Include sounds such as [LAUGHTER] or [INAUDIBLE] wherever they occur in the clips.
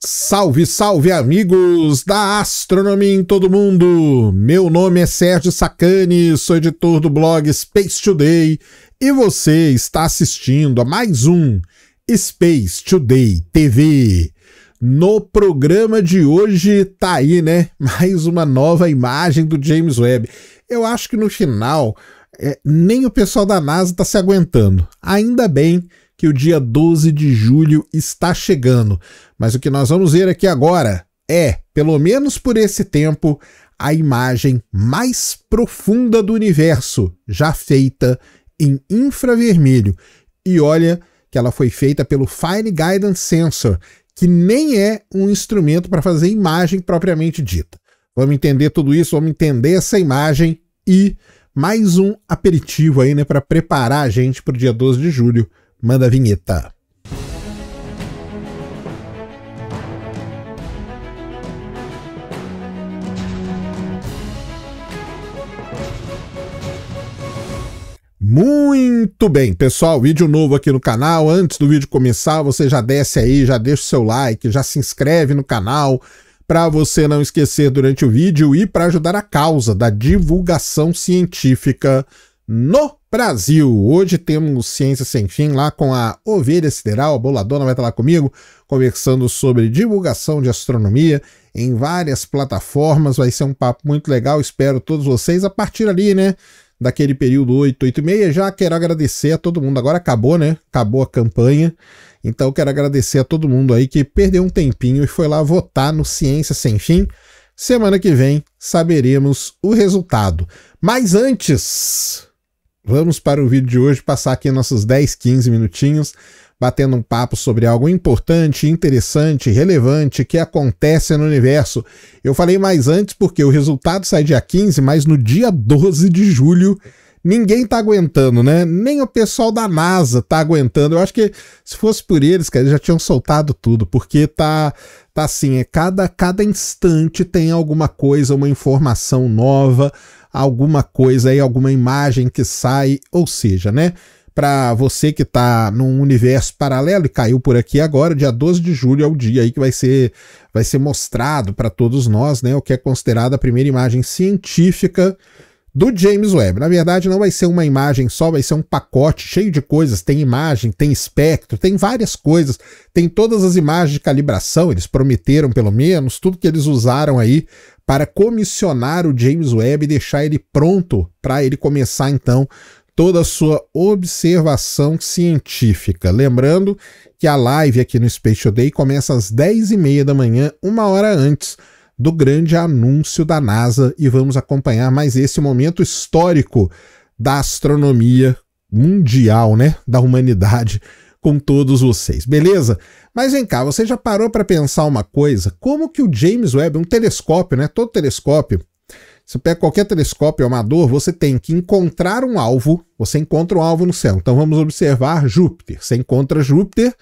Salve, salve amigos da astronomia em todo mundo! Meu nome é Sérgio Sacani, sou editor do blog Space Today e você está assistindo a mais um Space Today TV. No programa de hoje tá aí, né? [LAUGHS] Mais uma nova imagem do James Webb. Eu acho que no final é, nem o pessoal da NASA está se aguentando. Ainda bem que o dia 12 de julho está chegando. Mas o que nós vamos ver aqui agora é, pelo menos por esse tempo, a imagem mais profunda do universo já feita em infravermelho. E olha que ela foi feita pelo Fine Guidance Sensor, que nem é um instrumento para fazer imagem propriamente dita. Vamos entender tudo isso, vamos entender essa imagem e mais um aperitivo aí, né, para preparar a gente para o dia 12 de julho, Manda a vinheta. Muito bem, pessoal, vídeo novo aqui no canal. Antes do vídeo começar, você já desce aí, já deixa o seu like, já se inscreve no canal para você não esquecer durante o vídeo e para ajudar a causa da divulgação científica no Brasil. Hoje temos Ciência Sem Fim lá com a Ovelha Sideral, a Boladona vai estar lá comigo, conversando sobre divulgação de astronomia em várias plataformas. Vai ser um papo muito legal, espero todos vocês a partir ali, né? Daquele período 8, 8 e meia. Já quero agradecer a todo mundo. Agora acabou, né? Acabou a campanha. Então quero agradecer a todo mundo aí que perdeu um tempinho e foi lá votar no Ciência Sem Fim. Semana que vem saberemos o resultado. Mas antes, Vamos para o vídeo de hoje passar aqui nossos 10, 15 minutinhos batendo um papo sobre algo importante, interessante, relevante que acontece no universo. Eu falei mais antes porque o resultado sai dia 15, mas no dia 12 de julho ninguém tá aguentando, né? Nem o pessoal da NASA tá aguentando. Eu acho que se fosse por eles, cara, eles já tinham soltado tudo, porque tá tá assim, é cada cada instante tem alguma coisa, uma informação nova, alguma coisa aí, alguma imagem que sai, ou seja, né? Para você que está num universo paralelo e caiu por aqui agora, dia 12 de julho é o dia aí que vai ser, vai ser mostrado para todos nós, né? O que é considerado a primeira imagem científica do James Webb. Na verdade, não vai ser uma imagem só, vai ser um pacote cheio de coisas. Tem imagem, tem espectro, tem várias coisas. Tem todas as imagens de calibração, eles prometeram pelo menos, tudo que eles usaram aí para comissionar o James Webb e deixar ele pronto para ele começar então toda a sua observação científica. Lembrando que a live aqui no Space Today começa às 10h30 da manhã, uma hora antes do grande anúncio da NASA, e vamos acompanhar mais esse momento histórico da astronomia mundial, né, da humanidade com todos vocês, beleza? Mas vem cá, você já parou para pensar uma coisa? Como que o James Webb, um telescópio, né? Todo telescópio, você pega qualquer telescópio amador, você tem que encontrar um alvo, você encontra um alvo no céu. Então vamos observar Júpiter. Você encontra Júpiter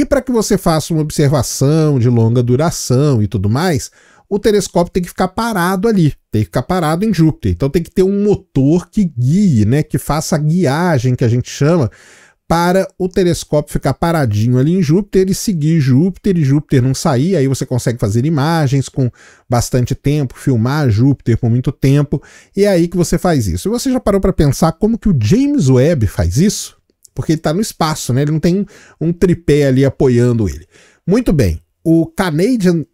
e para que você faça uma observação de longa duração e tudo mais, o telescópio tem que ficar parado ali, tem que ficar parado em Júpiter. Então tem que ter um motor que guie, né, que faça a guiagem que a gente chama para o telescópio ficar paradinho ali em Júpiter e seguir Júpiter e Júpiter não sair, aí você consegue fazer imagens com bastante tempo, filmar Júpiter por muito tempo, e é aí que você faz isso. E você já parou para pensar como que o James Webb faz isso? Porque ele está no espaço, né? Ele não tem um tripé ali apoiando ele. Muito bem. O Canadian,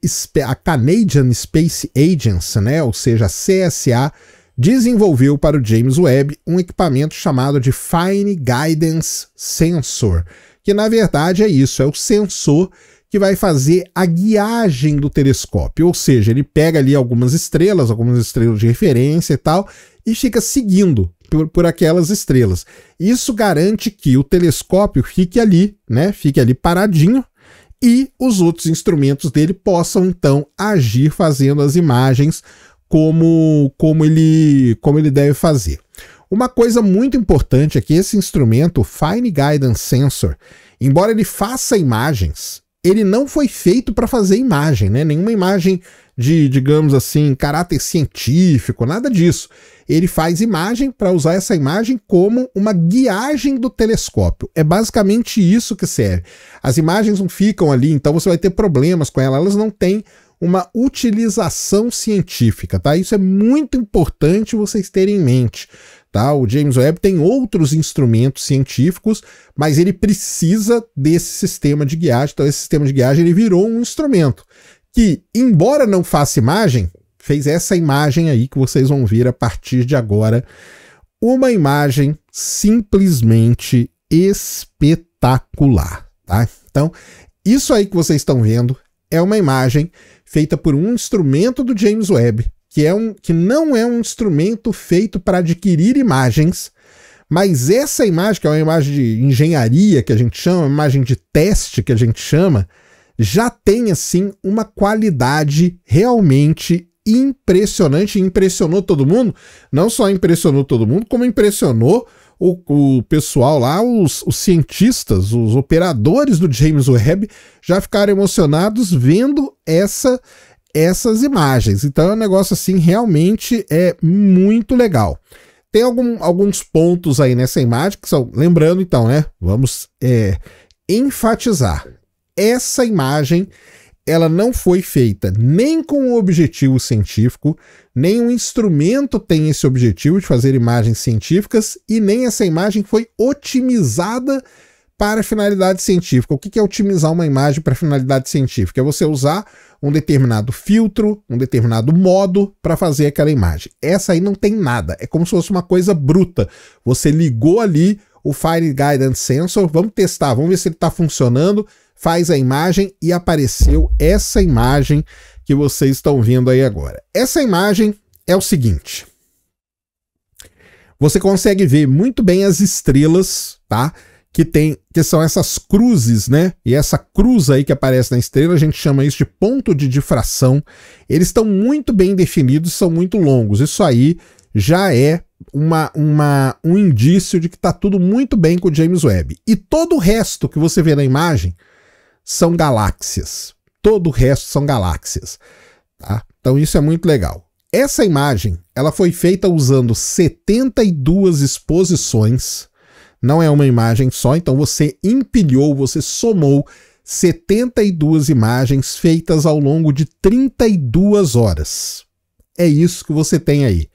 a Canadian Space Agency, né, ou seja, a CSA, desenvolveu para o James Webb um equipamento chamado de Fine Guidance Sensor, que na verdade é isso, é o sensor que vai fazer a guiagem do telescópio, ou seja, ele pega ali algumas estrelas, algumas estrelas de referência e tal, e fica seguindo por, por aquelas estrelas. Isso garante que o telescópio fique ali, né, fique ali paradinho, e os outros instrumentos dele possam então agir fazendo as imagens como, como, ele, como ele deve fazer. Uma coisa muito importante é que esse instrumento, o Fine Guidance Sensor, embora ele faça imagens, ele não foi feito para fazer imagem, né? Nenhuma imagem de, digamos assim, caráter científico, nada disso. Ele faz imagem para usar essa imagem como uma guiagem do telescópio. É basicamente isso que serve. As imagens não ficam ali, então você vai ter problemas com elas, elas não têm uma utilização científica, tá? Isso é muito importante vocês terem em mente. Tá? O James Webb tem outros instrumentos científicos, mas ele precisa desse sistema de guiagem. Então, esse sistema de guiagem ele virou um instrumento que, embora não faça imagem, fez essa imagem aí que vocês vão ver a partir de agora. Uma imagem simplesmente espetacular. Tá? Então, isso aí que vocês estão vendo é uma imagem feita por um instrumento do James Webb que, é um, que não é um instrumento feito para adquirir imagens, mas essa imagem, que é uma imagem de engenharia que a gente chama, imagem de teste que a gente chama, já tem assim uma qualidade realmente impressionante, impressionou todo mundo, não só impressionou todo mundo, como impressionou o, o pessoal lá, os, os, cientistas, os operadores do James Webb já ficaram emocionados vendo essa essas imagens. Então é um negócio assim, realmente é muito legal. Tem algum, alguns pontos aí nessa imagem que são. Lembrando, então, né? Vamos é, enfatizar. Essa imagem ela não foi feita nem com o objetivo científico, nem o instrumento tem esse objetivo de fazer imagens científicas, e nem essa imagem foi otimizada para finalidade científica. O que é otimizar uma imagem para finalidade científica? É você usar um determinado filtro, um determinado modo para fazer aquela imagem. Essa aí não tem nada, é como se fosse uma coisa bruta. Você ligou ali o Fire Guidance Sensor, vamos testar, vamos ver se ele está funcionando, faz a imagem e apareceu essa imagem que vocês estão vendo aí agora. Essa imagem é o seguinte. Você consegue ver muito bem as estrelas, tá? Que tem que são essas cruzes, né? E essa cruz aí que aparece na estrela, a gente chama isso de ponto de difração. Eles estão muito bem definidos, são muito longos. Isso aí já é uma, uma, um indício de que está tudo muito bem com o James Webb. E todo o resto que você vê na imagem são galáxias. Todo o resto são galáxias. Tá? Então isso é muito legal. Essa imagem ela foi feita usando 72 exposições não é uma imagem só, então você empilhou, você somou 72 imagens feitas ao longo de 32 horas. É isso que você tem aí.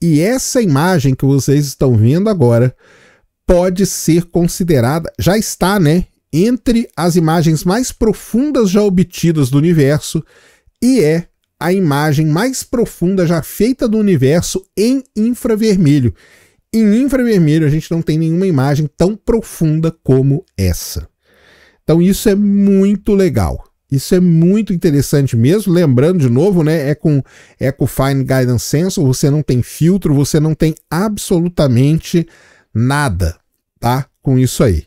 E essa imagem que vocês estão vendo agora pode ser considerada, já está, né, entre as imagens mais profundas já obtidas do universo e é a imagem mais profunda já feita do universo em infravermelho. Em infravermelho, a gente não tem nenhuma imagem tão profunda como essa. Então, isso é muito legal. Isso é muito interessante mesmo. Lembrando de novo, né? É com, é com Fine Guidance Sensor, você não tem filtro, você não tem absolutamente nada, tá? Com isso aí.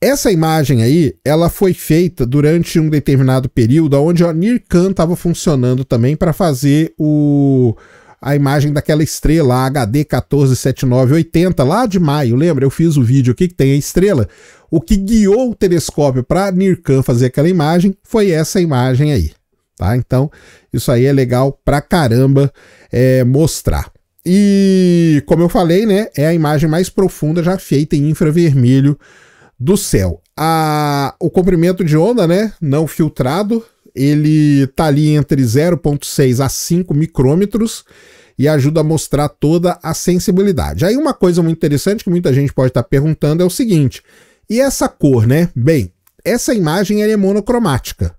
Essa imagem aí, ela foi feita durante um determinado período onde a NIRCam estava funcionando também para fazer o, a imagem daquela estrela HD 147980 lá de maio, lembra? Eu fiz o vídeo aqui que tem a estrela. O que guiou o telescópio para NIRCam fazer aquela imagem foi essa imagem aí, tá? Então, isso aí é legal pra caramba é, mostrar. E, como eu falei, né, é a imagem mais profunda já feita em infravermelho do céu. A, o comprimento de onda, né, não filtrado, ele tá ali entre 0.6 a 5 micrômetros e ajuda a mostrar toda a sensibilidade. Aí uma coisa muito interessante que muita gente pode estar perguntando é o seguinte: e essa cor, né? Bem, essa imagem é monocromática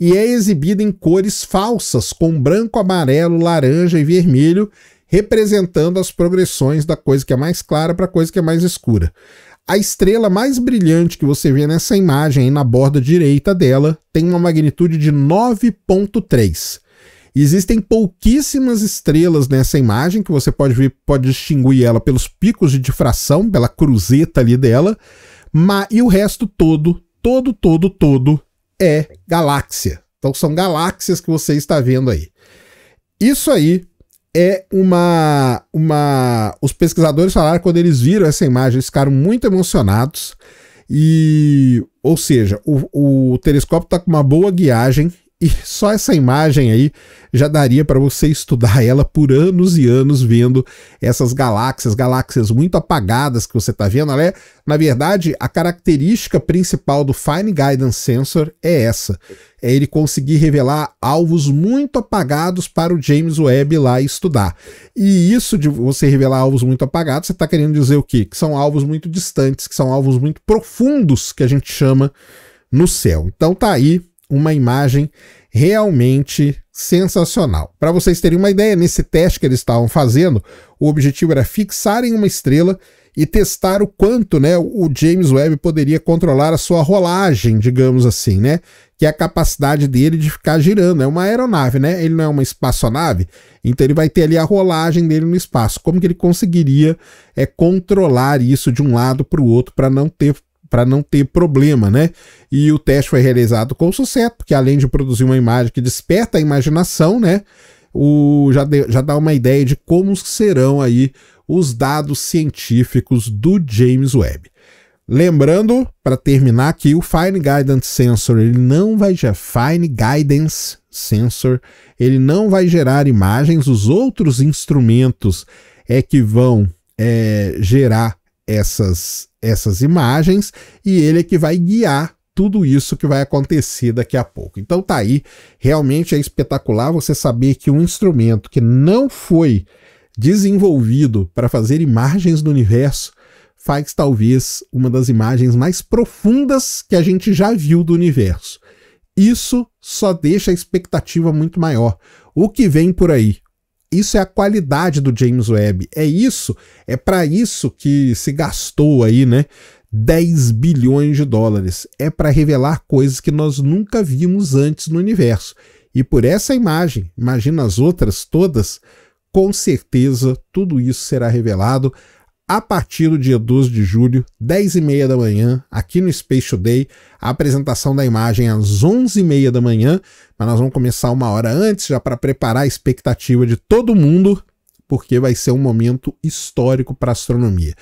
e é exibida em cores falsas, com branco, amarelo, laranja e vermelho, representando as progressões da coisa que é mais clara para a coisa que é mais escura. A estrela mais brilhante que você vê nessa imagem na borda direita dela tem uma magnitude de 9.3. Existem pouquíssimas estrelas nessa imagem que você pode ver, pode distinguir ela pelos picos de difração, pela cruzeta ali dela, mas e o resto todo, todo, todo, todo é galáxia. Então são galáxias que você está vendo aí. Isso aí é uma. uma os pesquisadores falaram quando eles viram essa imagem, eles ficaram muito emocionados. E, ou seja, o, o telescópio está com uma boa guiagem e só essa imagem aí já daria para você estudar ela por anos e anos vendo essas galáxias, galáxias muito apagadas que você está vendo. Ela é, na verdade, a característica principal do Fine Guidance Sensor é essa: é ele conseguir revelar alvos muito apagados para o James Webb lá estudar. E isso de você revelar alvos muito apagados, você está querendo dizer o quê? Que são alvos muito distantes, que são alvos muito profundos que a gente chama no céu. Então tá aí uma imagem realmente sensacional. Para vocês terem uma ideia, nesse teste que eles estavam fazendo, o objetivo era fixar em uma estrela e testar o quanto né, o James Webb poderia controlar a sua rolagem, digamos assim, né? Que é a capacidade dele de ficar girando. É uma aeronave, né? Ele não é uma espaçonave, então ele vai ter ali a rolagem dele no espaço. Como que ele conseguiria é, controlar isso de um lado para o outro para não ter para não ter problema, né? E o teste foi realizado com sucesso, porque além de produzir uma imagem que desperta a imaginação, né? O, já, de, já dá uma ideia de como serão aí os dados científicos do James Webb. Lembrando, para terminar aqui, o Fine Guidance Sensor, ele não vai gerar Fine Guidance Sensor, ele não vai gerar imagens, os outros instrumentos é que vão é, gerar essas, essas imagens e ele é que vai guiar tudo isso que vai acontecer daqui a pouco. Então tá aí, realmente é espetacular você saber que um instrumento que não foi desenvolvido para fazer imagens do universo faz talvez uma das imagens mais profundas que a gente já viu do universo. Isso só deixa a expectativa muito maior. O que vem por aí? Isso é a qualidade do James Webb. É isso, é para isso que se gastou aí, né? 10 bilhões de dólares. É para revelar coisas que nós nunca vimos antes no universo. E por essa imagem, imagina as outras todas, com certeza tudo isso será revelado a partir do dia 12 de julho, 10 e meia da manhã, aqui no Space Today, a apresentação da imagem às 11 e meia da manhã, mas nós vamos começar uma hora antes, já para preparar a expectativa de todo mundo, porque vai ser um momento histórico para a astronomia.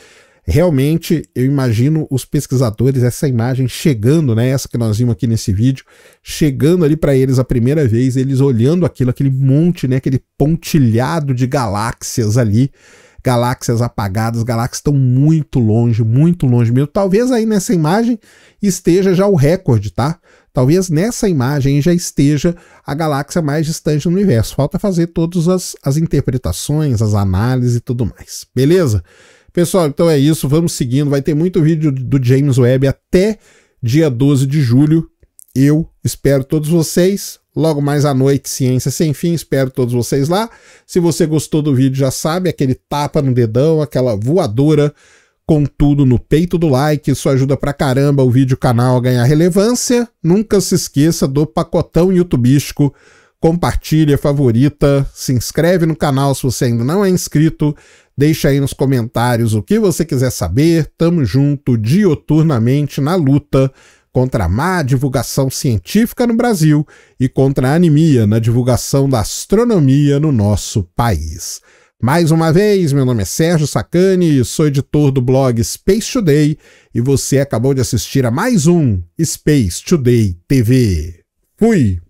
Realmente, eu imagino os pesquisadores, essa imagem chegando, né, essa que nós vimos aqui nesse vídeo, chegando ali para eles a primeira vez, eles olhando aquilo, aquele monte, né, aquele pontilhado de galáxias ali, galáxias apagadas, galáxias estão muito longe, muito longe mesmo. Talvez aí nessa imagem esteja já o recorde, tá? Talvez nessa imagem já esteja a galáxia mais distante do universo. Falta fazer todas as, as interpretações, as análises e tudo mais. Beleza? Pessoal, então é isso. Vamos seguindo. Vai ter muito vídeo do James Webb até dia 12 de julho. Eu espero todos vocês. Logo mais à noite, Ciência Sem Fim. Espero todos vocês lá. Se você gostou do vídeo, já sabe, aquele tapa no dedão, aquela voadora com tudo no peito do like. Isso ajuda pra caramba o vídeo canal a ganhar relevância. Nunca se esqueça do pacotão youtubístico. Compartilha, favorita, se inscreve no canal se você ainda não é inscrito. Deixa aí nos comentários o que você quiser saber. Tamo junto dioturnamente na luta contra a má divulgação científica no Brasil e contra a anemia na divulgação da astronomia no nosso país. Mais uma vez, meu nome é Sérgio Sacani, sou editor do blog Space Today e você acabou de assistir a mais um Space Today TV. Fui!